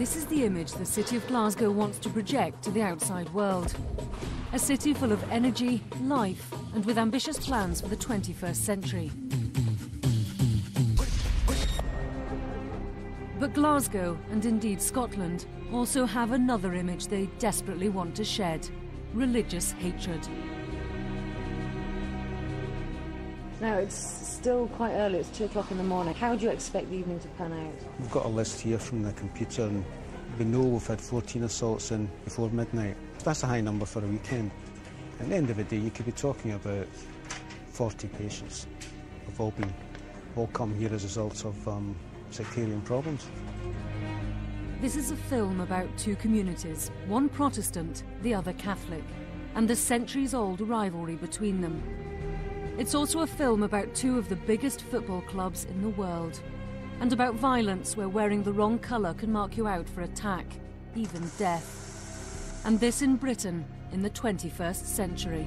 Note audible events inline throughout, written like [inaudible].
This is the image the city of Glasgow wants to project to the outside world. A city full of energy, life, and with ambitious plans for the 21st century. But Glasgow, and indeed Scotland, also have another image they desperately want to shed religious hatred. Now, it's still quite early, it's two o'clock in the morning. How do you expect the evening to pan out? We've got a list here from the computer, and we know we've had 14 assaults in before midnight. That's a high number for a weekend. At the end of the day, you could be talking about 40 patients have all been all come here as a result of um, sectarian problems. This is a film about two communities, one Protestant, the other Catholic, and the centuries-old rivalry between them. It's also a film about two of the biggest football clubs in the world, and about violence where wearing the wrong colour can mark you out for attack, even death. And this in Britain in the 21st century.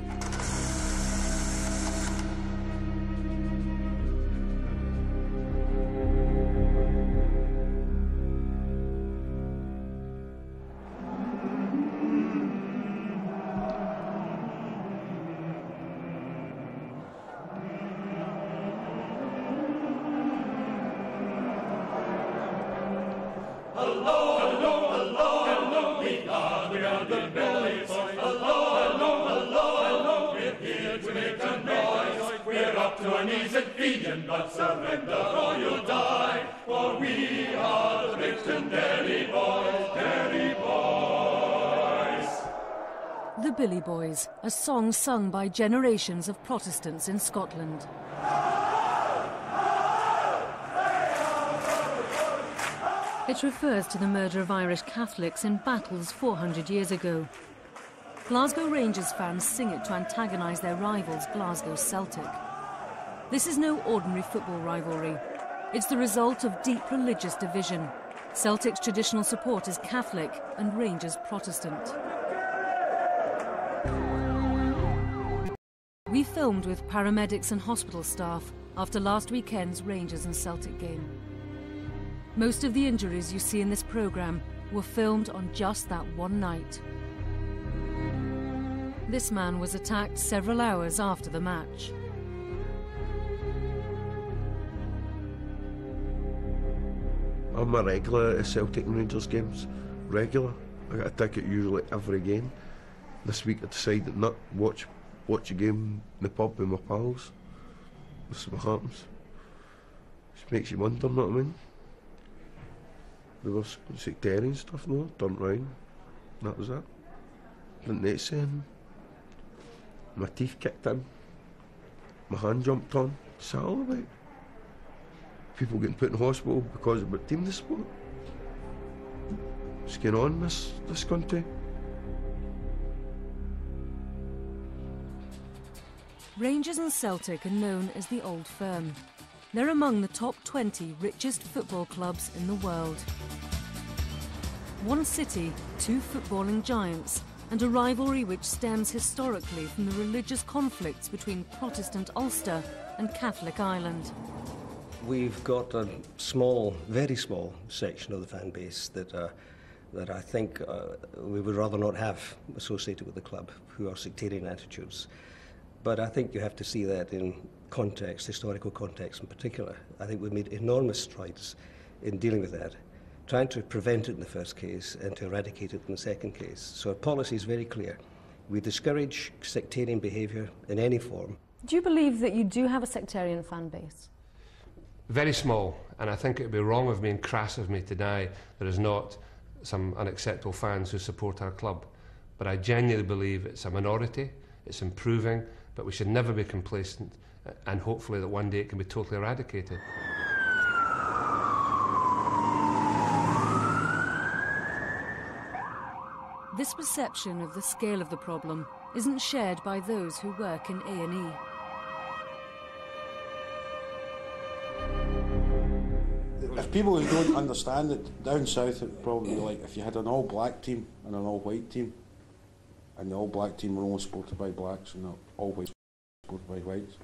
A song sung by generations of Protestants in Scotland. It refers to the murder of Irish Catholics in battles 400 years ago. Glasgow Rangers fans sing it to antagonise their rivals, Glasgow Celtic. This is no ordinary football rivalry. It's the result of deep religious division. Celtic's traditional support is Catholic and Rangers Protestant. We filmed with paramedics and hospital staff after last weekend's Rangers and Celtic game. Most of the injuries you see in this programme were filmed on just that one night. This man was attacked several hours after the match. I'm a regular at Celtic and Rangers games. Regular. I get a ticket usually every game. This week I decided not watch watch a game in the pub with my pals. This is what happens. Just makes you wonder, know what I mean? There was sectarian stuff, no? Turned round. That was it. Didn't they say? My teeth kicked in. My hand jumped on. What's that all about? People getting put in hospital because of what team they support. What's going on in this, this country? Rangers and Celtic are known as the Old Firm. They're among the top 20 richest football clubs in the world. One city, two footballing giants, and a rivalry which stems historically from the religious conflicts between Protestant Ulster and Catholic Ireland. We've got a small, very small section of the fan base that, uh, that I think uh, we would rather not have associated with the club, who are sectarian attitudes. But I think you have to see that in context, historical context in particular. I think we've made enormous strides in dealing with that, trying to prevent it in the first case and to eradicate it in the second case. So our policy is very clear. We discourage sectarian behaviour in any form. Do you believe that you do have a sectarian fan base? Very small, and I think it would be wrong of me and crass of me to deny there is not some unacceptable fans who support our club. But I genuinely believe it's a minority, it's improving, but we should never be complacent uh, and hopefully that one day it can be totally eradicated. This perception of the scale of the problem isn't shared by those who work in A&E. If people who don't understand it, down south it would probably be like if you had an all black team and an all white team, and the all black team were only supported by blacks and the all white supported by whites.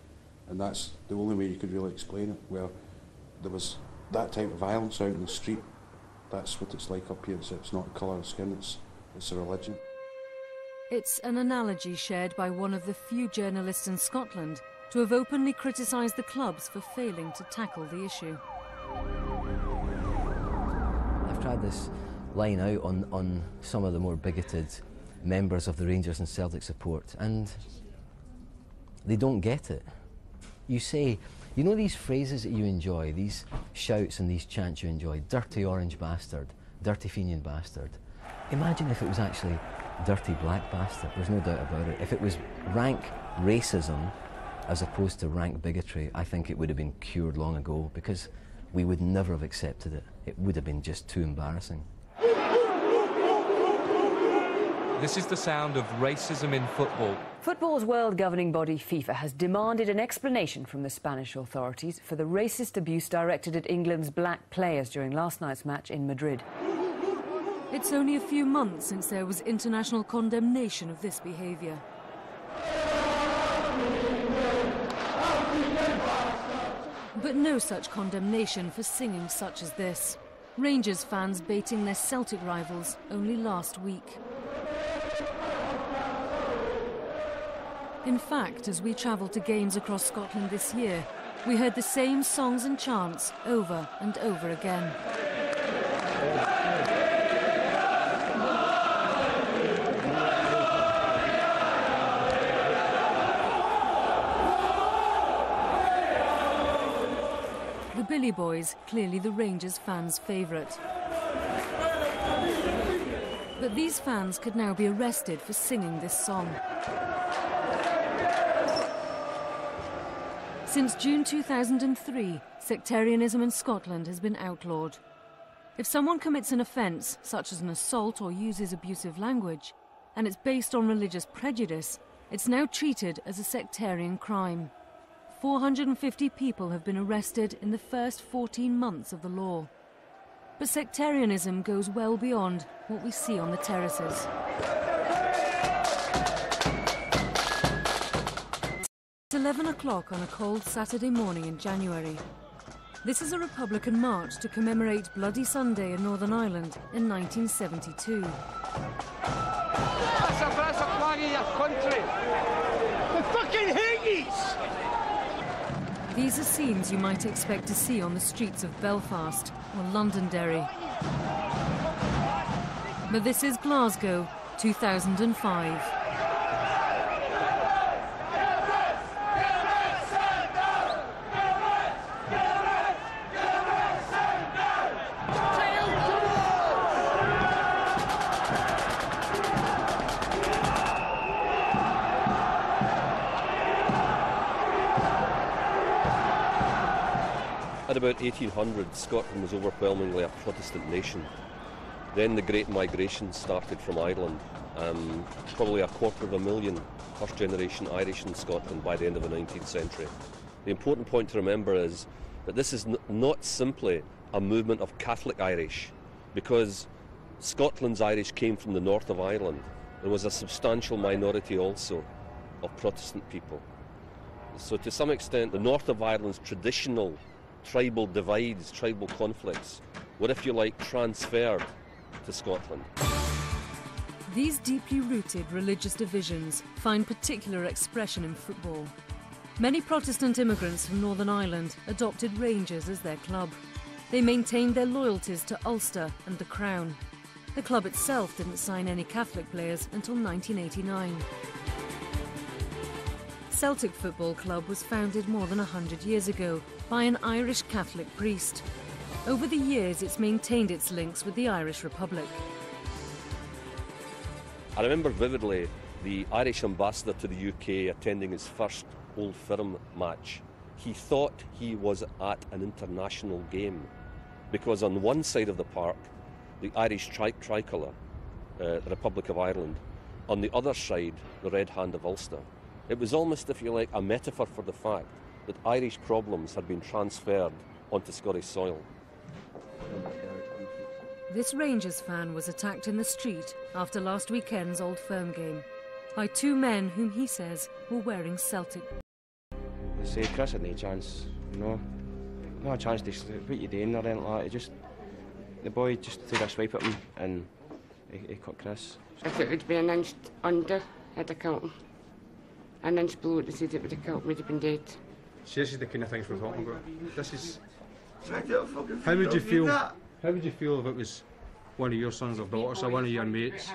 And that's the only way you could really explain it, where there was that type of violence out in the street that's what it's like up here. It's, it's not a colour of skin, it's, it's a religion. It's an analogy shared by one of the few journalists in Scotland to have openly criticised the clubs for failing to tackle the issue. I've tried this line out on, on some of the more bigoted members of the Rangers and Celtic support, and they don't get it. You say, you know these phrases that you enjoy, these shouts and these chants you enjoy, dirty orange bastard, dirty Fenian bastard. Imagine if it was actually dirty black bastard, there's no doubt about it. If it was rank racism as opposed to rank bigotry, I think it would have been cured long ago because we would never have accepted it. It would have been just too embarrassing. This is the sound of racism in football. Football's world governing body, FIFA, has demanded an explanation from the Spanish authorities for the racist abuse directed at England's black players during last night's match in Madrid. It's only a few months since there was international condemnation of this behaviour. But no such condemnation for singing such as this. Rangers fans baiting their Celtic rivals only last week. In fact, as we travelled to games across Scotland this year, we heard the same songs and chants over and over again. The Billy Boys, clearly the Rangers fans' favourite. But these fans could now be arrested for singing this song. Since June 2003, sectarianism in Scotland has been outlawed. If someone commits an offence, such as an assault or uses abusive language, and it's based on religious prejudice, it's now treated as a sectarian crime. 450 people have been arrested in the first 14 months of the law. But sectarianism goes well beyond what we see on the terraces. It's 11 o'clock on a cold Saturday morning in January. This is a Republican march to commemorate Bloody Sunday in Northern Ireland in 1972. That's a, that's flag of your country. The fucking Higgies! These are scenes you might expect to see on the streets of Belfast or Londonderry. But this is Glasgow, 2005. About 1800, Scotland was overwhelmingly a Protestant nation. Then the Great Migration started from Ireland. Um, probably a quarter of a million first generation Irish in Scotland by the end of the 19th century. The important point to remember is that this is not simply a movement of Catholic Irish, because Scotland's Irish came from the north of Ireland. There was a substantial minority also of Protestant people. So, to some extent, the north of Ireland's traditional tribal divides, tribal conflicts, were, if you like, transferred to Scotland. These deeply rooted religious divisions find particular expression in football. Many Protestant immigrants from Northern Ireland adopted Rangers as their club. They maintained their loyalties to Ulster and the Crown. The club itself didn't sign any Catholic players until 1989. Celtic Football Club was founded more than 100 years ago by an Irish Catholic priest. Over the years, it's maintained its links with the Irish Republic. I remember vividly the Irish ambassador to the UK attending his first Old Firm match. He thought he was at an international game because on one side of the park, the Irish tri- tricolour, uh, the Republic of Ireland, on the other side, the Red Hand of Ulster. It was almost, if you like, a metaphor for the fact that Irish problems had been transferred onto Scottish soil. This Rangers fan was attacked in the street after last weekend's Old Firm game by two men whom he says were wearing Celtic. They say Chris had no chance, you know. No chance to sleep, what you doing or anything like that. Just the boy just took a swipe at him and he, he cut Chris. If it would be an inch under, I'd have killed him. An inch below, they said it would have killed me, would have been dead. See, this is the kind of things we're talking about. This is. Try to fucking How would you feel feel? How would you feel if it was one of your sons or daughters or one of your mates?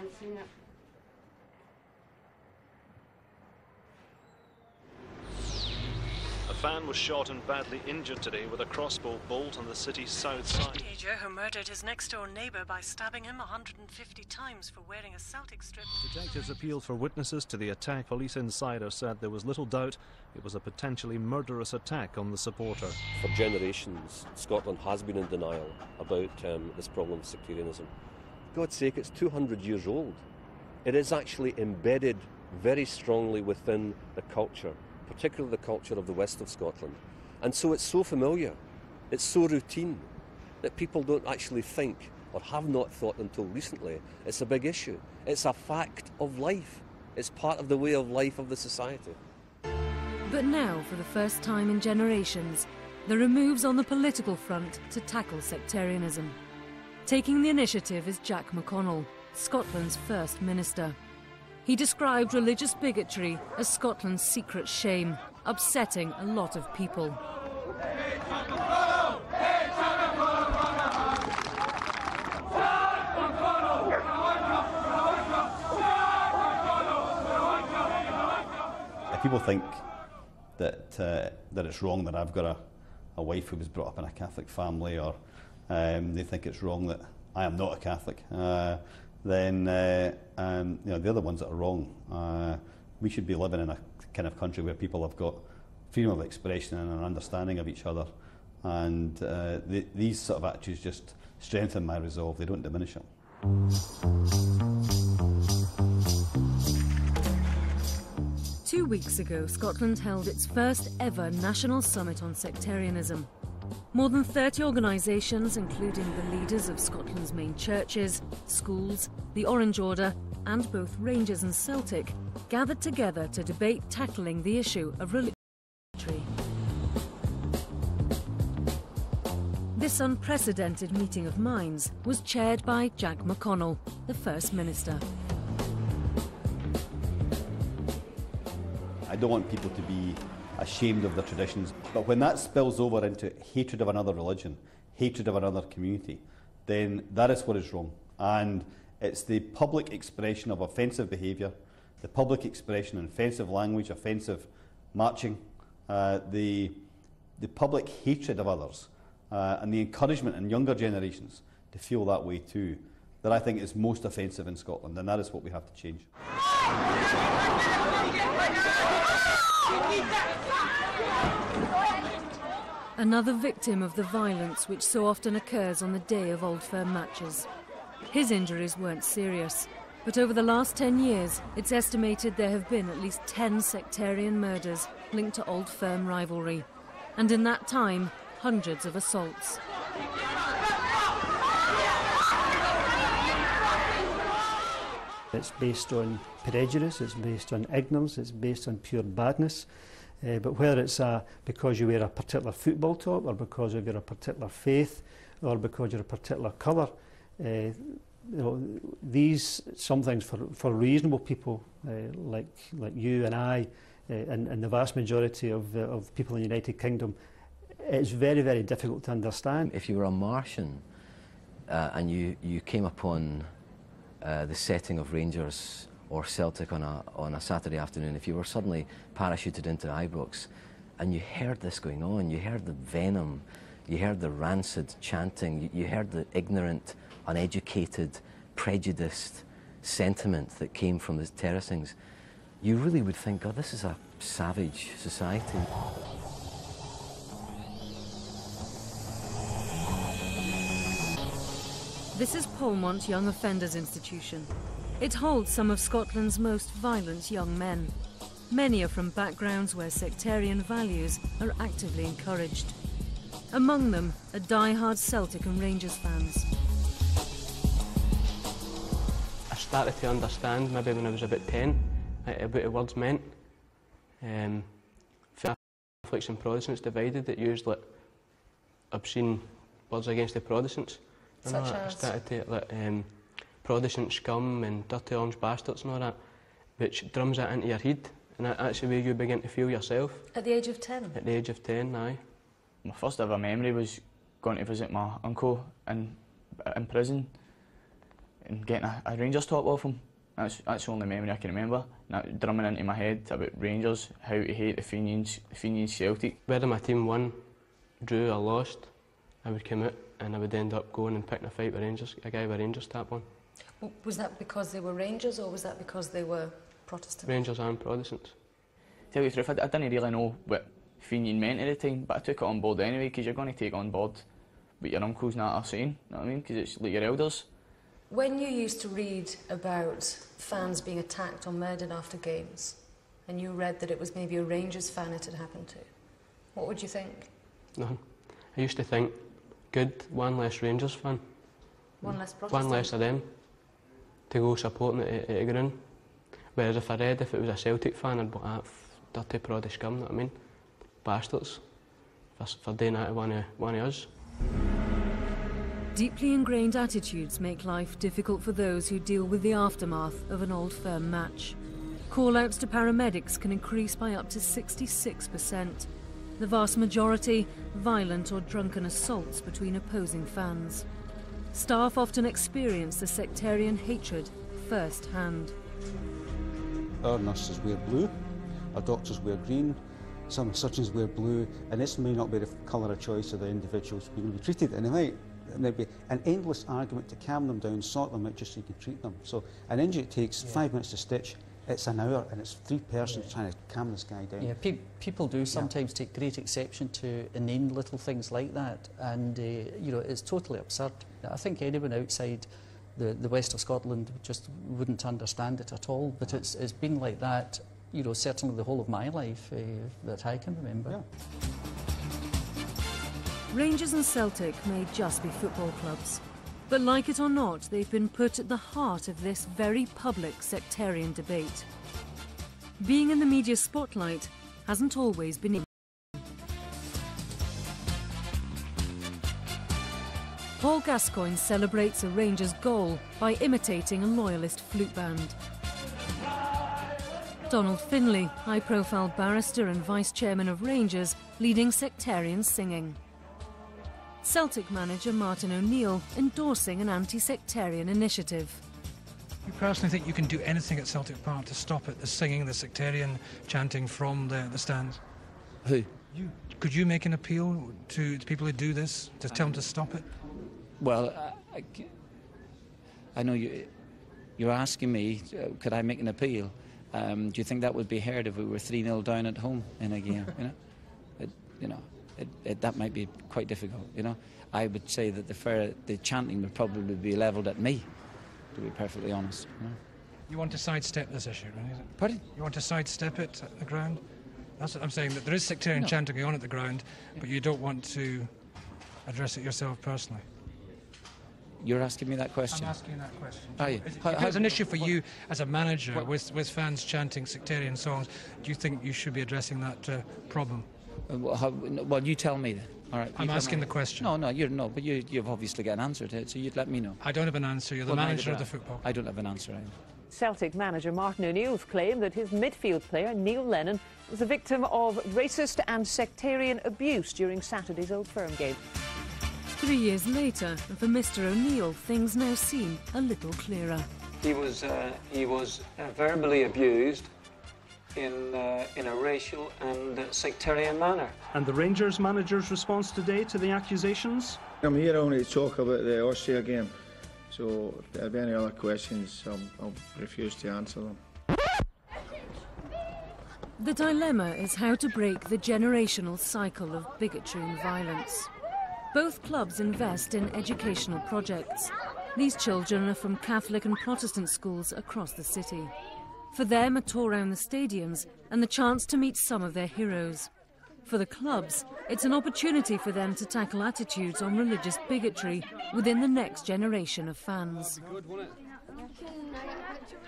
Fan was shot and badly injured today with a crossbow bolt on the city's south side. teenager who murdered his next door neighbour by stabbing him 150 times for wearing a Celtic strip. Detectives appealed for witnesses to the attack. Police insider said there was little doubt it was a potentially murderous attack on the supporter. For generations, Scotland has been in denial about um, this problem of sectarianism. God's sake, it's 200 years old. It is actually embedded very strongly within the culture, particularly the culture of the west of Scotland. And so it's so familiar, it's so routine, that people don't actually think, or have not thought until recently, it's a big issue. It's a fact of life. It's part of the way of life of the society. But now, for the first time in generations, there are moves on the political front to tackle sectarianism. Taking the initiative is Jack McConnell, Scotland's first minister. He described religious bigotry as Scotland's secret shame, upsetting a lot of people. People think that uh, that it's wrong that I've got a, a wife who was brought up in a Catholic family, or um, they think it's wrong that I am not a Catholic, uh, then uh, um, you know the other ones that are wrong. Uh, we should be living in a kind of country where people have got freedom of expression and an understanding of each other, and uh, the, these sort of attitudes just strengthen my resolve. They don't diminish it. Two weeks ago, Scotland held its first ever national summit on sectarianism. More than 30 organisations, including the leaders of Scotland's main churches, schools, the Orange Order, and both Rangers and Celtic, gathered together to debate tackling the issue of religion. This unprecedented meeting of minds was chaired by Jack McConnell, the First Minister. I don't want people to be ashamed of their traditions. But when that spills over into hatred of another religion, hatred of another community, then that is what is wrong. And it's the public expression of offensive behaviour, the public expression of offensive language, offensive marching, uh, the, the public hatred of others, uh, and the encouragement in younger generations to feel that way too, that I think is most offensive in Scotland, and that is what we have to change. Another victim of the violence which so often occurs on the day of Old Firm matches. His injuries weren't serious, but over the last 10 years, it's estimated there have been at least 10 sectarian murders linked to Old Firm rivalry. And in that time, hundreds of assaults. It's based on prejudice, it's based on ignorance, it's based on pure badness. Uh, but whether it's uh, because you wear a particular football top, or because of your a particular faith, or because you're a particular colour, uh, you know, these some things for, for reasonable people uh, like like you and I, uh, and, and the vast majority of, uh, of people in the United Kingdom, it's very very difficult to understand. If you were a Martian uh, and you, you came upon uh, the setting of Rangers or Celtic on a, on a Saturday afternoon, if you were suddenly parachuted into Ibrox and you heard this going on, you heard the venom, you heard the rancid chanting, you, you heard the ignorant, uneducated, prejudiced sentiment that came from the terracings, you really would think, God, this is a savage society. This is Polmont Young Offenders Institution. It holds some of Scotland's most violent young men. Many are from backgrounds where sectarian values are actively encouraged. Among them are die-hard Celtic and Rangers fans. I started to understand maybe when I was about 10 like, about the words meant. Um, Catholics and Protestants divided, that used like obscene words against the Protestants I know Such. I as? started to like um, Protestant scum and dirty orange bastards and all that, which drums that into your head, and that, that's the way you begin to feel yourself At the age of 10? at the age of 10, aye. My first ever memory was going to visit my uncle in, in prison and getting a, a Rangers top off him. That's, that's the only memory I can remember. And that drumming into my head about Rangers, how to hate the Fenians, the Fenians Celtic. Whether my team won, drew or lost, I would come out and I would end up going and picking a fight with Rangers, a guy with Rangers tap on. W- Was that because they were Rangers or was that because they were Protestant? Rangers and Protestants. Tell you the truth, I, I didn't really know what Fenian meant at the time, but I took it on board anyway, because you're going to take on board what your uncles and that are saying, you know what I mean? Because it's like your elders. When you used to read about fans being attacked or murdered after games, and you read that it was maybe a Rangers fan it had happened to, what would you think? None. I used to think, good, one less Rangers fan. One less One Protestant? less of them to go supporting it at, at the ground. Whereas if I read if it was a Celtic fan, I'd be like, ah, dirty proddy scum, know what I mean? Bastards. For, for doing that to one of, one of us. Deeply ingrained attitudes make life difficult for those who deal with the aftermath of an old firm match. Call-outs to paramedics can increase by up to 66%. The vast majority, violent or drunken assaults between opposing fans. Staff often experience the sectarian hatred firsthand. Our nurses wear blue, our doctors wear green, some surgeons wear blue, and this may not be the colour of choice of the individuals who are going to be treated, and it might and there'd be an endless argument to calm them down, sort them out, just so you can treat them. So an injury takes five minutes to stitch, it's an hour, and it's three persons trying to calm this guy down. Yeah, pe- people do sometimes take great exception to inane little things like that, and uh, you know it's totally absurd. I think anyone outside the, the west of Scotland just wouldn't understand it at all. But it's it's been like that, you know, certainly the whole of my life uh, that I can remember. Rangers and Celtic may just be football clubs, but like it or not, they've been put at the heart of this very public sectarian debate. Being in the media spotlight hasn't always been Paul Gascoigne celebrates a Rangers goal by imitating a loyalist flute band. Donald Finlay, high-profile barrister and vice-chairman of Rangers, leading sectarian singing. Celtic manager Martin O'Neill endorsing an anti-sectarian initiative. You personally think you can do anything at Celtic Park to stop it, the singing, the sectarian chanting from the, the stands? Who? You, could you make an appeal to, to people who do this, to tell them to stop it? Well, I, I, I know you, you're asking me, uh, could I make an appeal? Um, do you think that would be heard if we were 3 0 down at home in a game? you know, [laughs] it, you know it, it, that might be quite difficult. You know, I would say that the, fair, the chanting would probably be levelled at me, to be perfectly honest. You know? You want to sidestep this issue, is it? Pardon? You want to sidestep it at the ground? That's what I'm saying, that there is sectarian No. chanting going on at the ground, but you don't want to address it yourself personally. You're asking me that question? I'm asking that question. Are you? Is it- How- if how- it's an issue for you as a manager with, with fans chanting sectarian songs, do you think you should be addressing that uh, problem? Uh, well, how, well, you tell me then. All right. I'm asking me. the question. No, no, you're no, but you, you've obviously got an answer to it, so you'd let me know. I don't have an answer. You're the Well, manager of the I. football. I don't have an answer either. Celtic manager Martin O'Neill's claim that his midfield player Neil Lennon was a victim of racist and sectarian abuse during Saturday's Old Firm game. Three years later, and for Mr O'Neill, things now seem a little clearer. He was uh, he was uh, verbally abused in uh, in a racial and uh, sectarian manner. And the Rangers manager's response today to the accusations? I'm here only to talk about the Austria game, so if there are any other questions, um, I'll refuse to answer them. The dilemma is how to break the generational cycle of bigotry and violence. Both clubs invest in educational projects. These children are from Catholic and Protestant schools across the city. For them, a tour around the stadiums and the chance to meet some of their heroes. For the clubs, it's an opportunity for them to tackle attitudes on religious bigotry within the next generation of fans.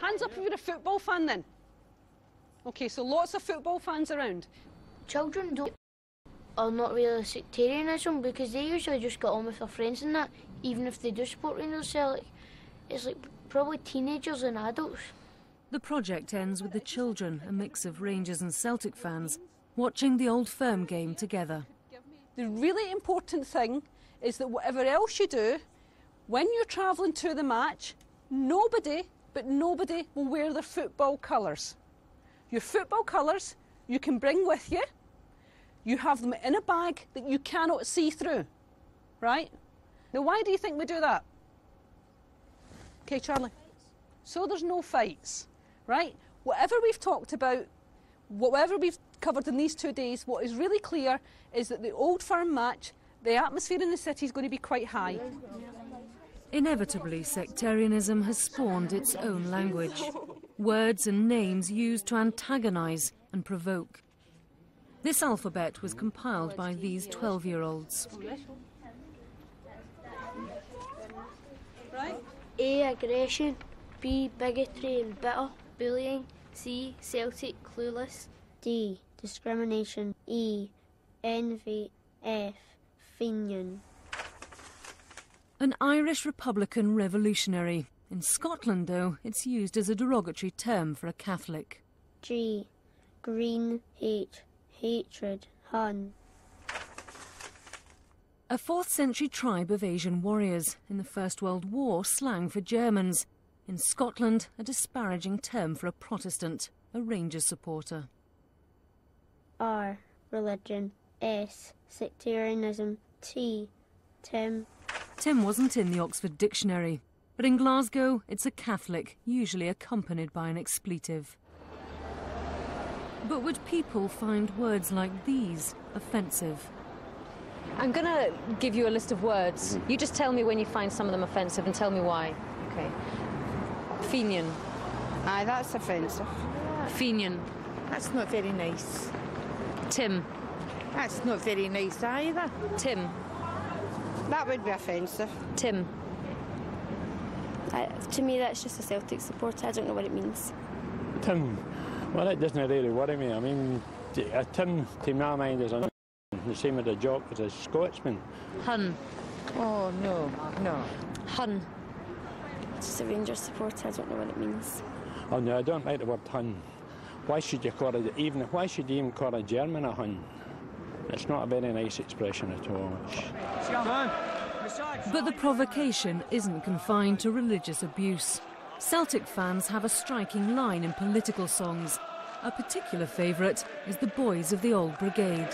Hands up if you're a football fan then. Okay, so lots of football fans around. Children don't are not really sectarianism because they usually just get on with their friends and that. even if they do support Rangers Celtic, it's like probably teenagers and adults. The project ends with the children, a mix of Rangers and Celtic fans, watching the old firm game together. The really important thing is that whatever else you do, when you're travelling to the match, nobody, but nobody, will wear their football colours. Your football colours you can bring with you. You have them in a bag that you cannot see through, right? Now, why do you think we do that? Okay, Charlie. So there's no fights, right? Whatever we've talked about, whatever we've covered in these two days, what is really clear is that the Old Firm match, the atmosphere in the city is going to be quite high. Inevitably, sectarianism has spawned its own language. Words and names used to antagonise and provoke. This alphabet was compiled by these 12 year olds. A. Aggression. B. Bigotry and bitter. Bullying. C. Celtic clueless. D. Discrimination. E. Envy. F. Fenian. An Irish Republican revolutionary. In Scotland, though, it's used as a derogatory term for a Catholic. G. Green. Hate. Hatred. Hun. A 4th century tribe of Asian warriors. In the First World War, slang for Germans. In Scotland, a disparaging term for a Protestant, a Rangers supporter. R. Religion. S. Sectarianism. T. Tim. Tim wasn't in the Oxford Dictionary, but in Glasgow, it's a Catholic, usually accompanied by an expletive. But would people find words like these offensive? I'm going to give you a list of words. Mm-hmm. You just tell me when you find some of them offensive and tell me why. Okay. Fenian. Aye, that's offensive. Fenian. That's not very nice. Tim. That's not very nice either. Tim. That would be offensive. Tim. I, to me, that's just a Celtic supporter. I don't know what it means. Tim. Well, it doesn't really worry me. I mean, a Tim, to my mind, is a the same as a jock as a Scotsman. Hun. Oh, no, no. Hun. Just a Rangers supporter. I don't know what it means. Oh, no, I don't like the word Hun. Why should you call it, even, why should you even call a German a Hun? It's not a very nice expression at all. But the provocation isn't confined to religious abuse. Celtic fans have a striking line in political songs. A particular favourite is The Boys of the Old Brigade.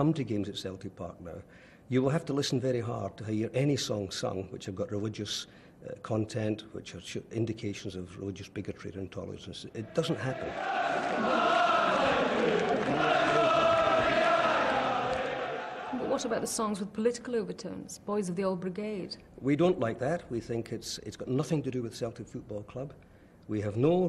Come to games at Celtic Park now, you will have to listen very hard to hear any song sung which have got religious uh, content, which are indications of religious bigotry or intolerance. It doesn't happen. But what about the songs with political overtones? Boys of the Old Brigade? We don't like that. We think it's, it's got nothing to do with Celtic Football Club. We have no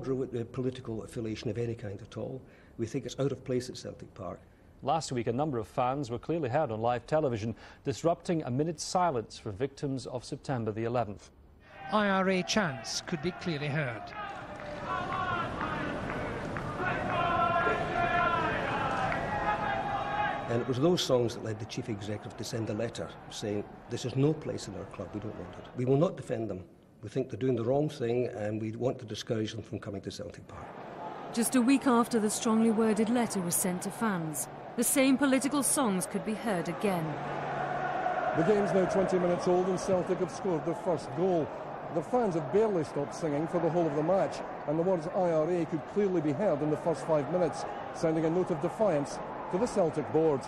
political affiliation of any kind at all. We think it's out of place at Celtic Park. Last week, a number of fans were clearly heard on live television, disrupting a minute's silence for victims of September the 11th. IRA chants could be clearly heard. And it was those songs that led the chief executive to send a letter saying, This is no place in our club, we don't want it. We will not defend them. We think they're doing the wrong thing and we want to discourage them from coming to Celtic Park. Just a week after the strongly worded letter was sent to fans, the same political songs could be heard again. The game's now 20 minutes old and Celtic have scored their first goal. The fans have barely stopped singing for the whole of the match, and the words IRA could clearly be heard in the first five minutes, sending a note of defiance to the Celtic board.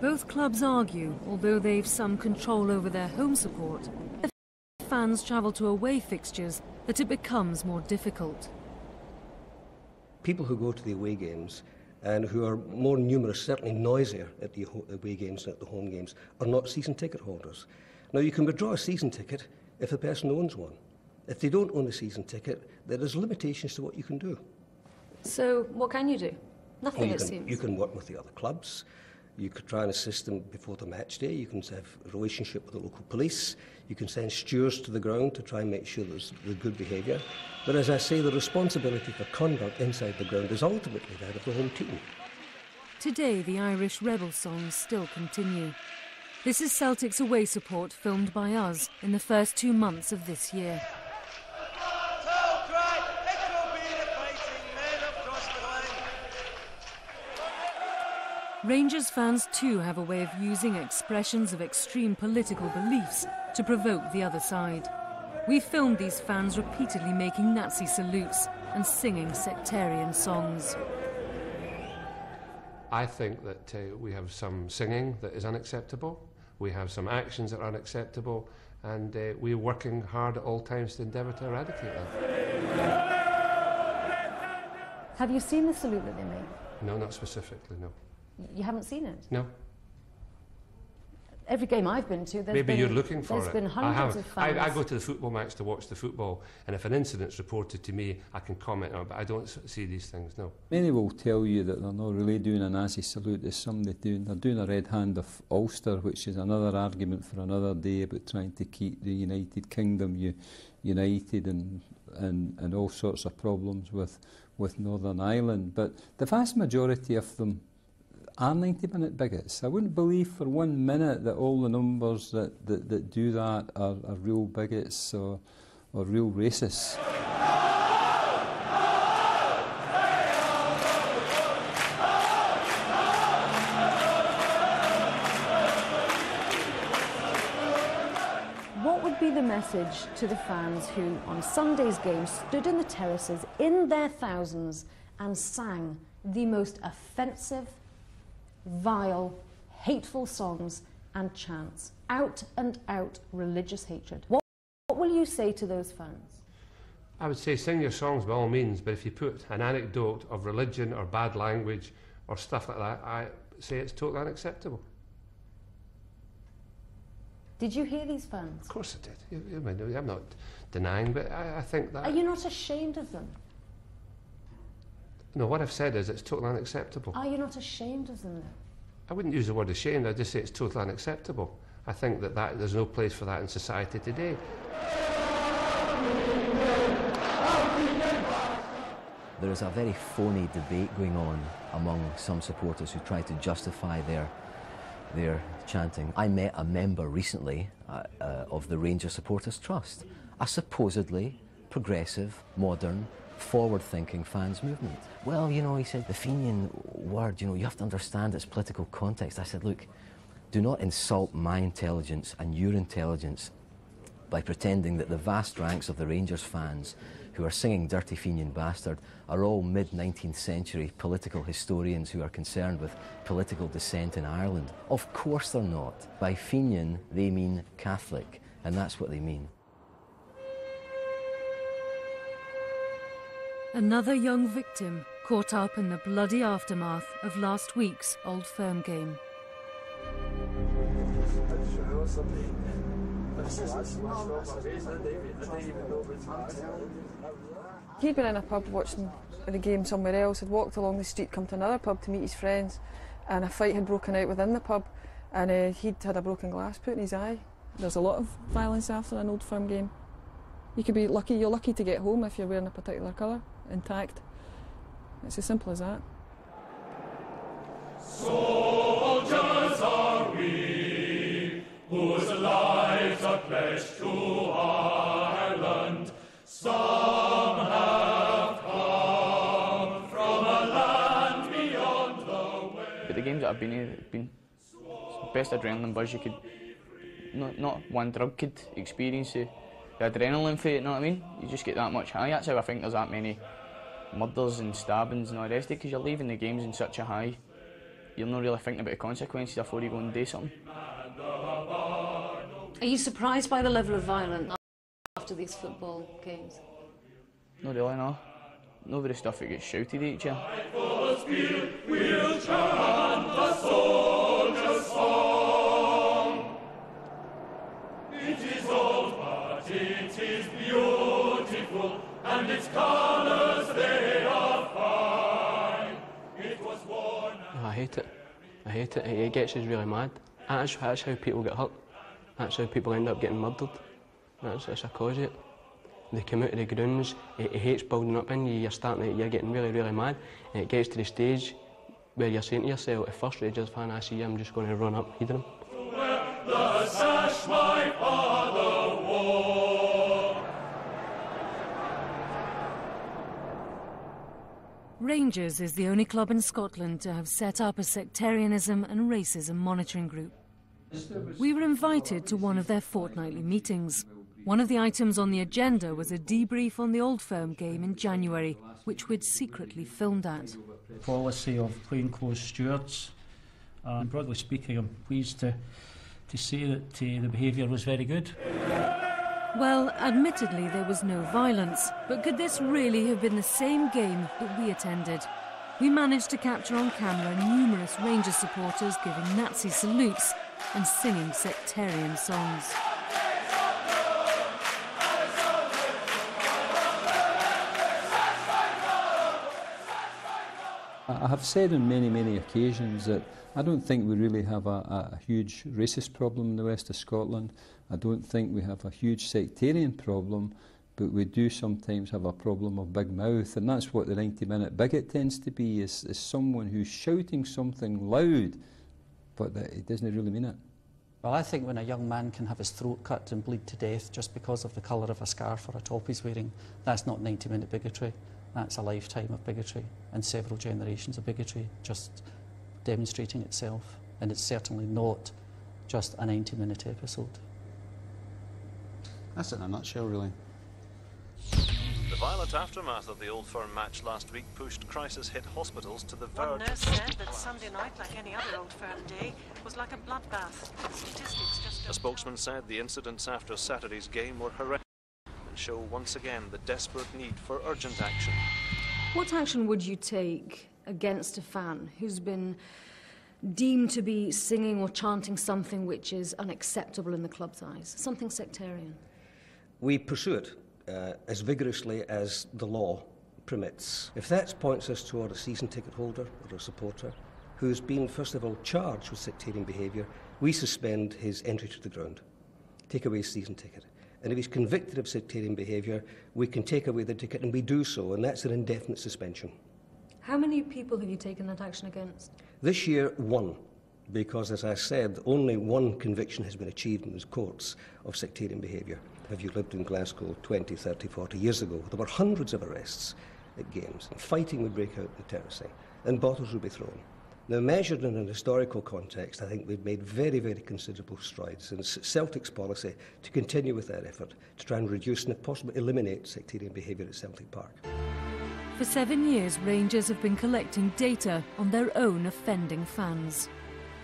Both clubs argue, although they've some control over their home support, if fans travel to away fixtures, that it becomes more difficult. people who go to the away games and who are more numerous, certainly noisier at the away games than at the home games, are not season ticket holders. Now, you can withdraw a season ticket if the person owns one. If they don't own a season ticket, there is limitations to what you can do. So, what can you do? Nothing, well, you it can, seems. You can work with the other clubs. You could try and assist them before the match day. You can have a relationship with the local police. You can send stewards to the ground to try and make sure there's the good behaviour. But as I say, the responsibility for conduct inside the ground is ultimately that of the home team. Today, the Irish rebel songs still continue. This is Celtic's away support filmed by us in the first two months of this year. Rangers fans too have a way of using expressions of extreme political beliefs to provoke the other side. We filmed these fans repeatedly making Nazi salutes and singing sectarian songs. I think that uh, we have some singing that is unacceptable, we have some actions that are unacceptable, and uh, we're working hard at all times to endeavour to eradicate them. Have you seen the salute that they made? No, not specifically, no. You haven't seen it? No. Every game I've been to, there's maybe been, you're looking for there's it. Been hundreds I have. Of fans. I, I go to the football match to watch the football, and if an incident's reported to me, I can comment on it. But I don't see these things. No. Many will tell you that they're not really doing a Nazi salute. There's somebody doing. They're doing a red hand of Ulster, which is another argument for another day about trying to keep the United Kingdom you, united and and and all sorts of problems with with Northern Ireland. But the vast majority of them are 90 minute bigots. I wouldn't believe for one minute that all the numbers that, that, that do that are, are real bigots or, or real racists. What would be the message to the fans who, on Sunday's game, stood in the terraces in their thousands and sang the most offensive, vile, hateful songs and chants? Out and out religious hatred. What, what will you say to those fans? I would say sing your songs by all means, but if you put an anecdote of religion or bad language or stuff like that, I say it's totally unacceptable. Did you hear these fans? Of course I did. I'm not denying, but I, I think that. Are you not ashamed of them? No, what I've said is it's totally unacceptable. Are you not ashamed of them, though? I wouldn't use the word ashamed, I'd just say it's totally unacceptable. I think that, that there's no place for that in society today. There is a very phony debate going on among some supporters who try to justify their their chanting. I met a member recently uh, uh, of the Ranger Supporters Trust, a supposedly progressive, modern, forward-thinking fans movement. Well, you know, he said the Fenian word, you know, you have to understand its political context. I said, look, do not insult my intelligence and your intelligence by pretending that the vast ranks of the Rangers fans who are singing Dirty Fenian Bastard are all mid 19th century political historians who are concerned with political dissent in Ireland. Of course they're not. By Fenian, they mean Catholic, and that's what they mean. Another young victim caught up in the bloody aftermath of last week's Old Firm game. He'd been in a pub watching the game somewhere else, had walked along the street, come to another pub to meet his friends, and a fight had broken out within the pub, and uh, he'd had a broken glass put in his eye. There's a lot of violence after an old firm game. You could be lucky, you're lucky to get home if you're wearing a particular colour, intact. It's as simple as that. Soldiers are we, whose lives are pledged to Ireland. Some have come from a land beyond the way. But the games that I've been in have been the best adrenaline buzz you could, not, not one drug could experience the, the adrenaline for it, you know what I mean? You just get that much high. That's how I think there's that many murders and stabbings and all the rest of it, because you're leaving the games in such a high. You're not really thinking about the consequences before you go and do something. Are you surprised by the level of violence after these football games? Not really, no. no the stuff that gets shouted at each other. Oh, I hate it. I hate it. It gets us really mad. That's, that's how people get hurt. That's how people end up getting murdered. That's, that's a cause it. They come out of the grounds, it, it hates building up in you, you're starting to, you're getting really, really mad. And it gets to the stage where you're saying to yourself, if first Rangers fan I see you, I'm just going to run up head him. The sash my Rangers is the only club in Scotland to have set up a sectarianism and racism monitoring group. We were invited to one of their fortnightly meetings. One of the items on the agenda was a debrief on the Old Firm game in January, which we'd secretly filmed at. Policy of plainclothes stewards. And broadly speaking, I'm pleased to, to say that uh, the behaviour was very good. Well, admittedly, there was no violence, but could this really have been the same game that we attended? We managed to capture on camera numerous Ranger supporters giving Nazi salutes and singing sectarian songs. I have said on many, many occasions that I don't think we really have a, a, huge racist problem in the west of Scotland. I don't think we have a huge sectarian problem, but we do sometimes have a problem of big mouth, and that's what the 90-minute bigot tends to be, is, is someone who's shouting something loud, but that he doesn't really mean it. Well, I think when a young man can have his throat cut and bleed to death just because of the colour of a scarf or a top he's wearing, that's not 90-minute bigotry. That's a lifetime of bigotry and several generations of bigotry just demonstrating itself. And it's certainly not just a 90 minute episode. That's it in a nutshell, really. The violent aftermath of the Old Firm match last week pushed crisis-hit hospitals to the One verge nurse said that Sunday night, like any other Old Firm day, was like a bloodbath. Statistics just A spokesman said the incidents after Saturday's game were horrific and show once again the desperate need for urgent action. What action would you take against a fan who's been deemed to be singing or chanting something which is unacceptable in the club's eyes, something sectarian? We pursue it uh, as vigorously as the law permits. If that points us toward a season ticket holder or a supporter who's been, first of all, charged with sectarian behaviour, we suspend his entry to the ground, take away his season ticket. And if he's convicted of sectarian behaviour, we can take away the ticket, and we do so, and that's an indefinite suspension. How many people have you taken that action against? This year, one, because, as I said, only one conviction has been achieved in the courts of sectarian behaviour. Have you lived in Glasgow 20, 30, 40 years ago? There were hundreds of arrests at games. and Fighting would break out in the terracing, and bottles would be thrown. Now, measured in an historical context, I think we've made very, very considerable strides in Celtic's policy to continue with that effort to try and reduce and, if possible, eliminate sectarian behaviour at Celtic Park. For seven years, Rangers have been collecting data on their own offending fans.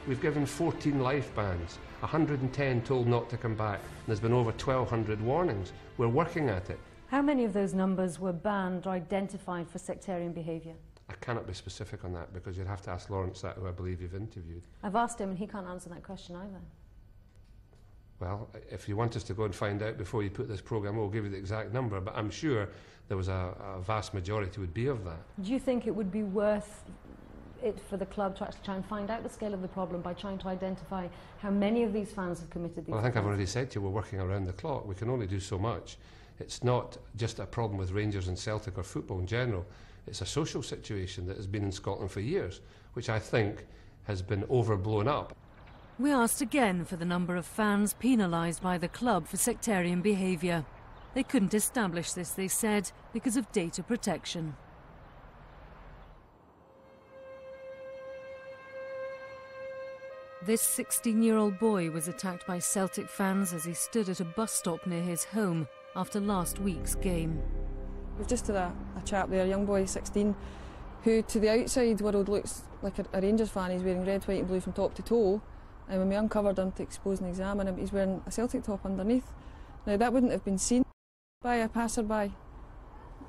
We've given 14 life bans, 110 told not to come back, and there's been over 1,200 warnings. We're working at it. How many of those numbers were banned or identified for sectarian behaviour? I cannot be specific on that because you'd have to ask Lawrence that, who I believe you've interviewed. I've asked him and he can't answer that question either. Well, if you want us to go and find out before you put this programme, we'll give you the exact number, but I'm sure there was a, a vast majority would be of that. Do you think it would be worth it for the club to actually try and find out the scale of the problem by trying to identify how many of these fans have committed these Well, I think I've already said to you, we're working around the clock. We can only do so much. It's not just a problem with Rangers and Celtic or football in general. It's a social situation that has been in Scotland for years, which I think has been overblown up. We asked again for the number of fans penalised by the club for sectarian behaviour. They couldn't establish this, they said, because of data protection. This 16 year old boy was attacked by Celtic fans as he stood at a bus stop near his home after last week's game. We've just had a, a chap there, a young boy, 16, who to the outside world looks like a, a Rangers fan. He's wearing red, white and blue from top to toe. And when we uncovered him to expose and examine him, he's wearing a Celtic top underneath. Now that wouldn't have been seen by a passerby.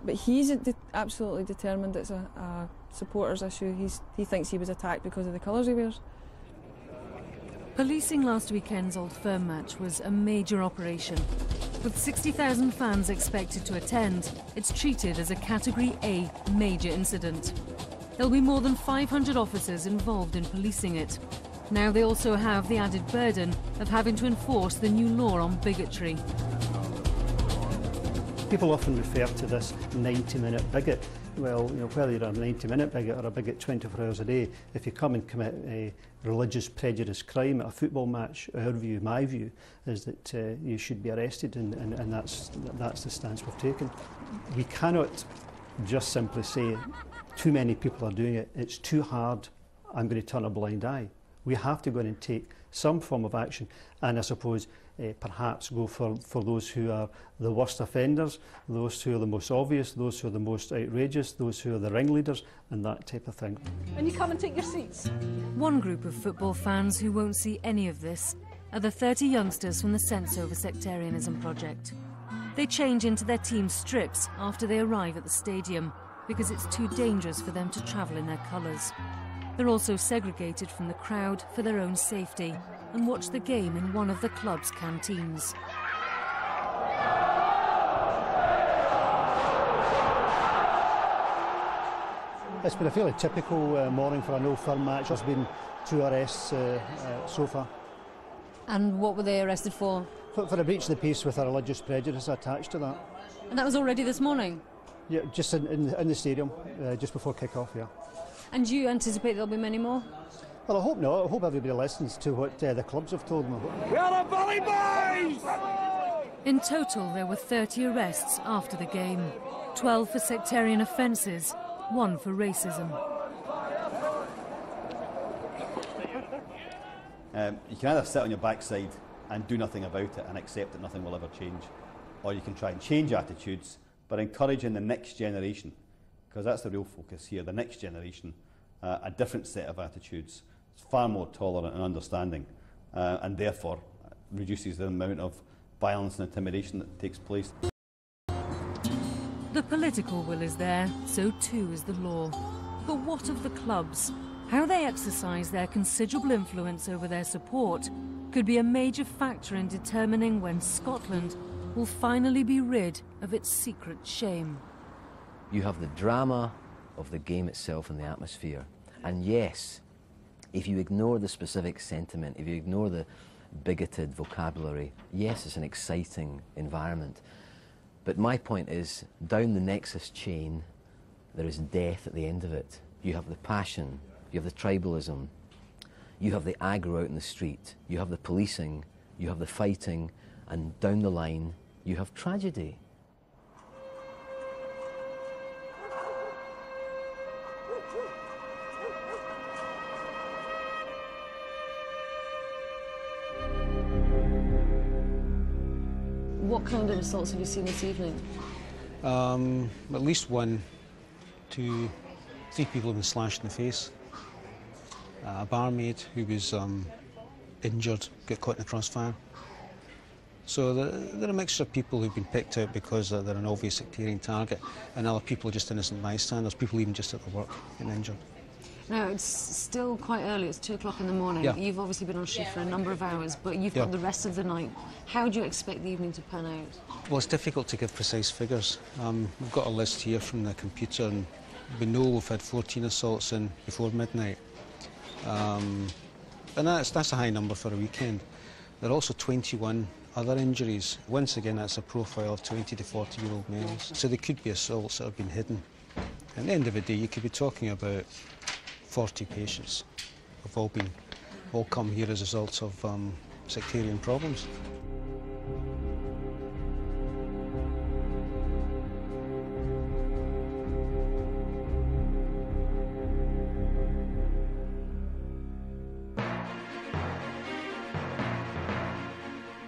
But he's de absolutely determined it's a, a supporters issue. He's, he thinks he was attacked because of the colours he wears. Policing last weekend's Old Firm match was a major operation. With 60,000 fans expected to attend, it's treated as a Category A major incident. There'll be more than 500 officers involved in policing it. Now they also have the added burden of having to enforce the new law on bigotry. People often refer to this 90-minute bigot. well, you know, whether you're a 90-minute bigot or a bigot 24 hours a day, if you come and commit a religious prejudice crime at a football match, our view, my view, is that uh, you should be arrested, and, and, and that's, that's the stance we've taken. We cannot just simply say too many people are doing it, it's too hard, I'm going to turn a blind eye. We have to go in and take some form of action, and I suppose uh, perhaps go for, for those who are the worst offenders, those who are the most obvious, those who are the most outrageous, those who are the ringleaders, and that type of thing. And you come and take your seats. One group of football fans who won't see any of this are the 30 youngsters from the Sense Over Sectarianism project. They change into their team strips after they arrive at the stadium because it's too dangerous for them to travel in their colours. They're also segregated from the crowd for their own safety and watch the game in one of the club's canteens. It's been a fairly typical uh, morning for an Old Firm match. There's been two arrests uh, uh, so far. And what were they arrested for? For, for a breach of the peace with a religious prejudice attached to that. And that was already this morning? Yeah, just in, in, in the stadium, uh, just before kick-off, yeah. And do you anticipate there'll be many more? Well, I hope not. I hope everybody listens to what uh, the clubs have told them. We are the Billy Boys! In total, there were 30 arrests after the game 12 for sectarian offences, one for racism. Um, you can either sit on your backside and do nothing about it and accept that nothing will ever change, or you can try and change attitudes, but encouraging the next generation, because that's the real focus here, the next generation, uh, a different set of attitudes, far more tolerant and understanding, uh, and therefore reduces the amount of violence and intimidation that takes place. The political will is there, so too is the law. But what of the clubs? How they exercise their considerable influence over their support could be a major factor in determining when Scotland will finally be rid of its secret shame. You have the drama of the game itself and the atmosphere. And yes, if you ignore the specific sentiment, if you ignore the bigoted vocabulary, yes, it's an exciting environment. But my point is, down the nexus chain, there is death at the end of it. You have the passion, you have the tribalism, you have the aggro out in the street, you have the policing, you have the fighting, and down the line, you have tragedy. Kind of assaults have you seen this evening? Um, at least one, two, three people have been slashed in the face. Uh, a barmaid who was um, injured got caught in a crossfire. So there, are a mixture of people who've been picked out because they're, an obvious sectarian target, and other people are just innocent bystanders, people even just at the work getting injured. Now, it's still quite early, it's two o'clock in the morning. Yeah. You've obviously been on shift for a number of hours, but you've Yeah. got the rest of the night. How do you expect the evening to pan out? Well, it's difficult to give precise figures. Um, we've got a list here from the computer, and we know we've had 14 assaults in before midnight. Um, and that's, that's a high number for a weekend. There are also 21 other injuries. Once again, that's a profile of 20 to 40 year old males. So there could be assaults that have been hidden. At the end of the day, you could be talking about 40 patients have all been all come here as a result of um, sectarian problems.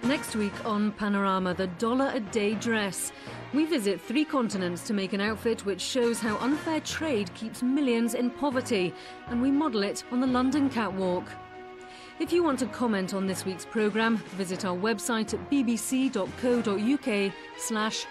Next week on Panorama, the dollar a day dress. We visit three continents to make an outfit which shows how unfair trade keeps millions in poverty, and we model it on the London catwalk. If you want to comment on this week's programme, visit our website at bbc.co.uk slash